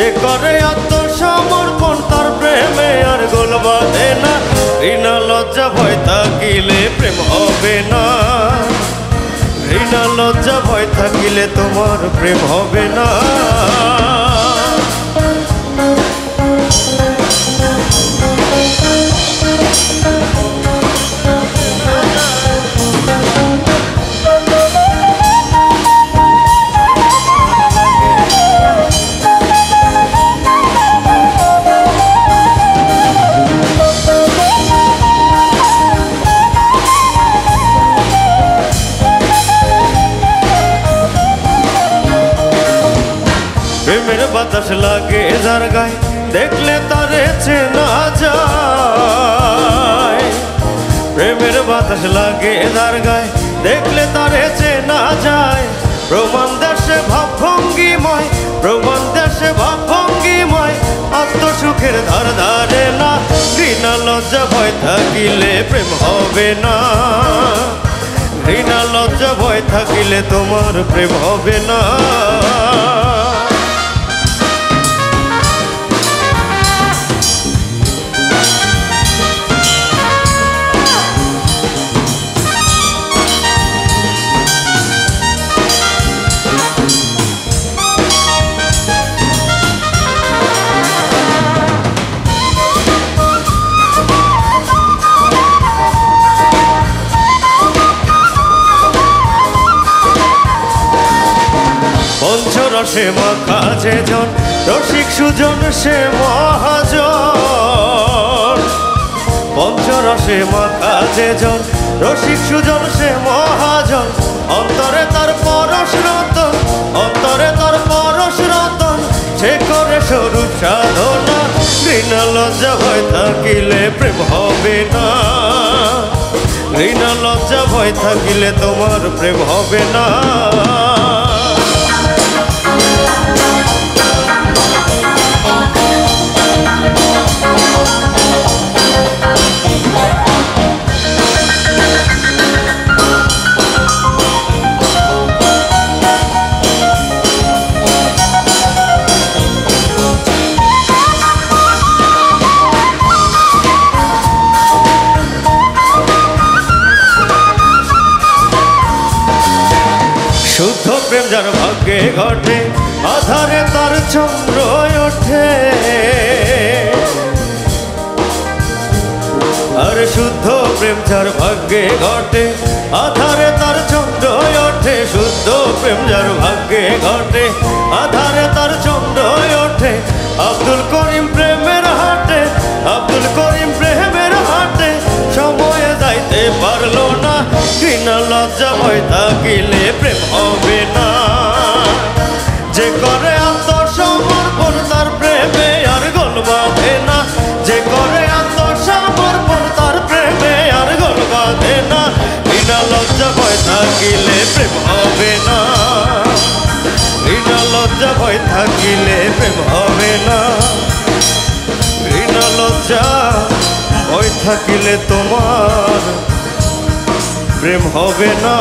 যে করে আত্মসমর্পণ, তার প্রেমে আর গোল বাঁধে না। ঘৃণা লজ্জা ভয় থাকিলে প্রেম হবে না। ঘৃণা লজ্জা ভয় থাকিলে তোমার প্রেম হবে না। প্রেমের বাতাস লাগে যার গায়ে দেখলে তারে চেনা যায়। প্রেমের বাতাস লাগে যার গায়ে দেখলে তারে চেনা যায়। প্রমাণ দেশে ভাবভঙ্গিময়। প্রমাণ দেশে ভাবভঙ্গিময়। আত্মসুখের ধার ধারে না। ঘৃণা লজ্জা ভয় থাকিলে প্রেম হবে না। ঘৃণা লজ্জা ভয় থাকিলে তোমার প্রেম হবে না। মাখা যে জন রসিক সুজন সে মহাজন। পঞ্চরসে যে জন রসিক সুজন সে মহাজন। অন্তরে তার পরশ রতন, অন্তরে তার পরশ রতন। সে করে সরু সাধনা ঘৃণা লজ্জা ভয় থাকিলে প্রেম হবে না। ঘৃণা লজ্জা ভয় থাকিলে তোমার প্রেম হবে না। প্রেম যার ভাগ্যে ঘটে, আধারে তার চন্দ্র ওঠে। আর শুদ্ধ প্রেম যার ভাগ্যে ঘটে, আধারে তার চন্দ্র ওঠে। শুদ্ধ প্রেম যার ভাগ্যে ঘটে, আধারে তার চন্দ্র ওঠে। আব্দুল করিম ভয় থাকিলে প্রেম হবে না। যে করে আত্মসমর্পণ, তার প্রেমে আর গোল বাঁধে না। যে করে আত্মসমর্পণ, তার প্রেমে আর গোল বাঁধে না। ঘৃণা লজ্জা ভয় থাকিলে প্রেম হবে না। ঘৃণা লজ্জা ভয় থাকিলে প্রেম হবে না। ঘৃণা লজ্জা ভয় থাকিলে তোমার প্রেম হবে না।